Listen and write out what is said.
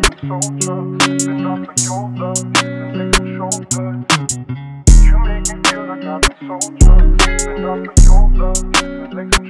feel like I've been sold drugs. Been off of your love, kissing legs and shoulders. You make me feel like I've been sold drugs. Been off of your love, and shoulders.